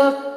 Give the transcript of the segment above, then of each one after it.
love,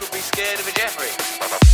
would be scared of a Jeffrey.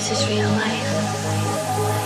This is real life.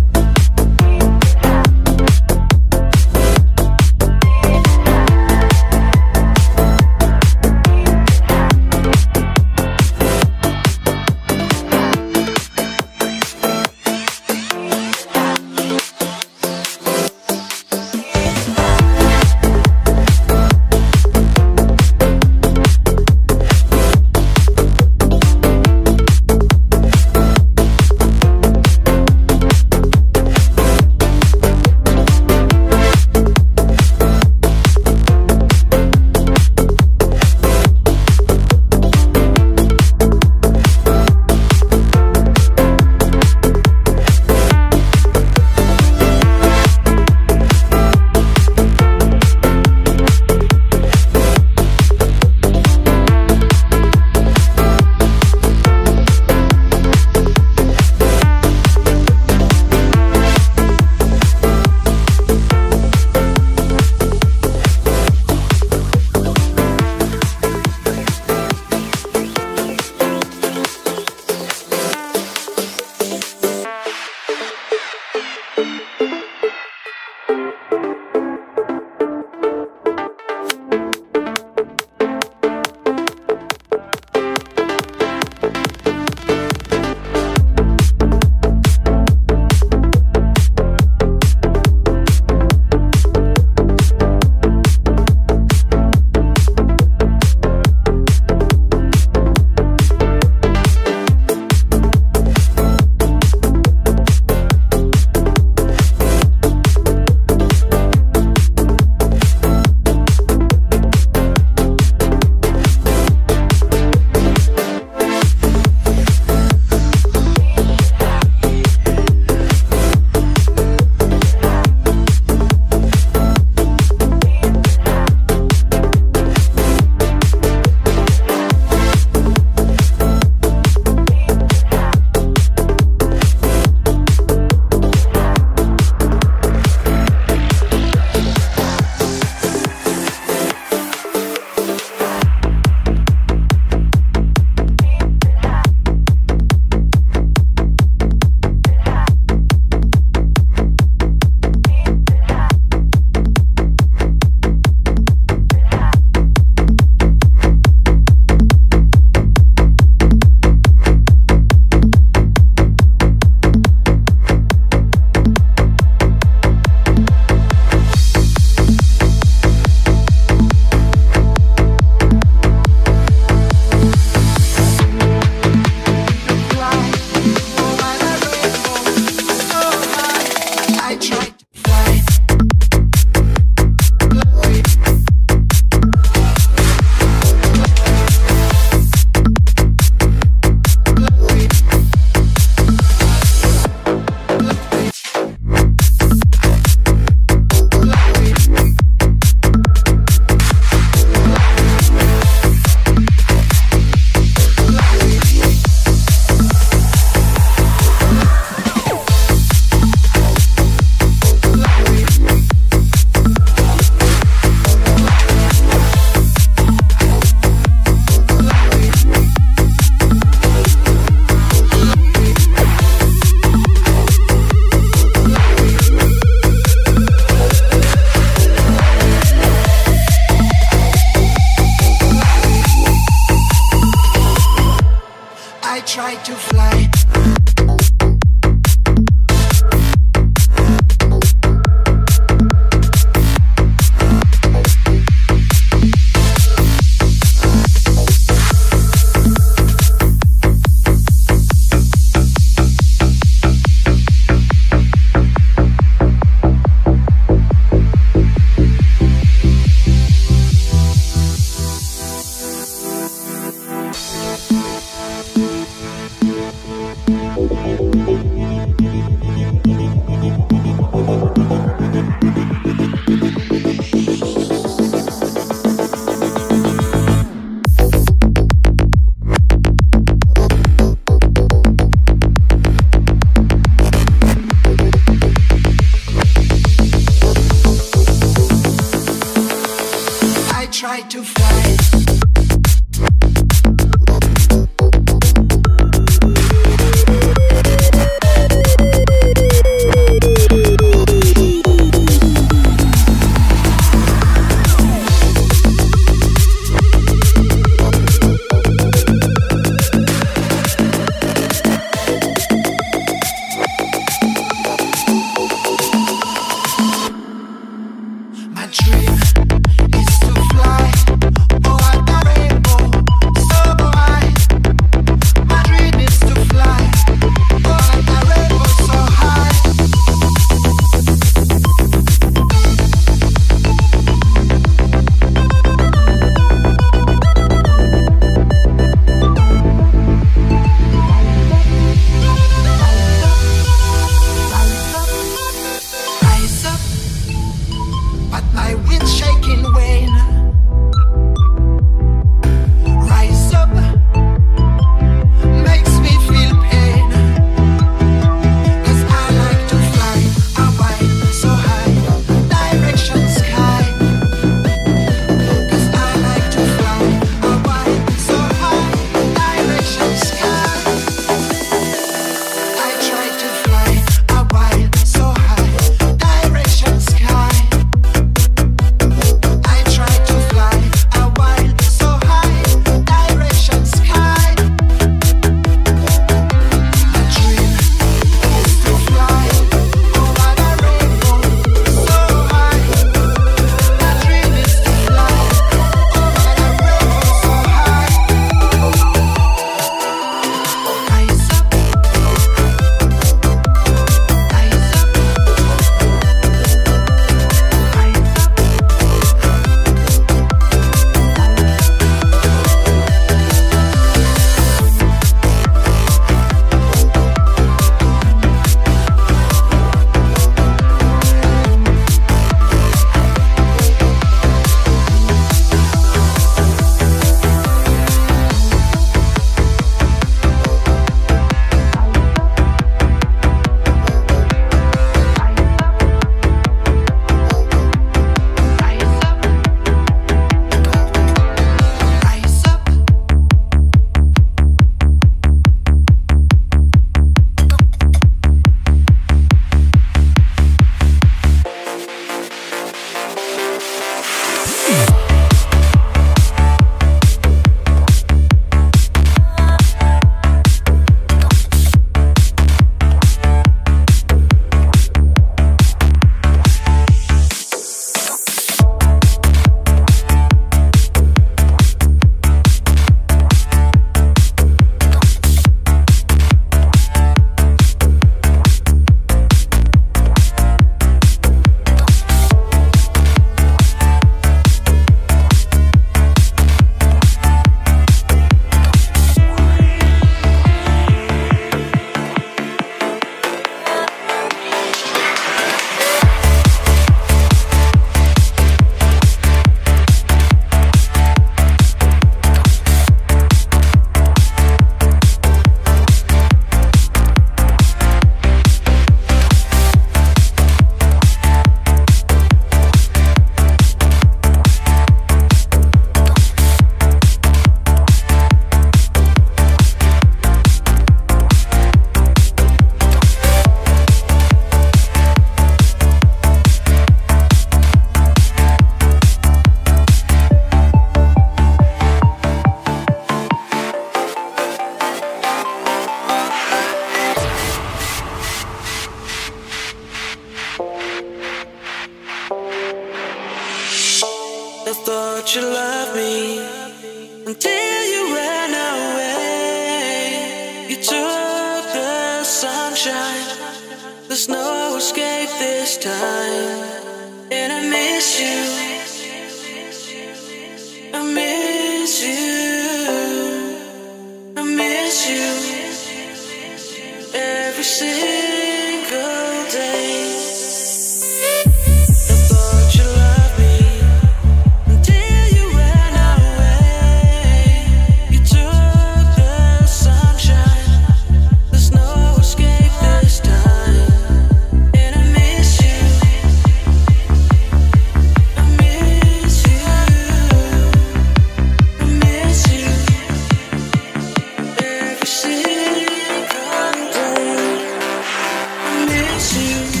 you.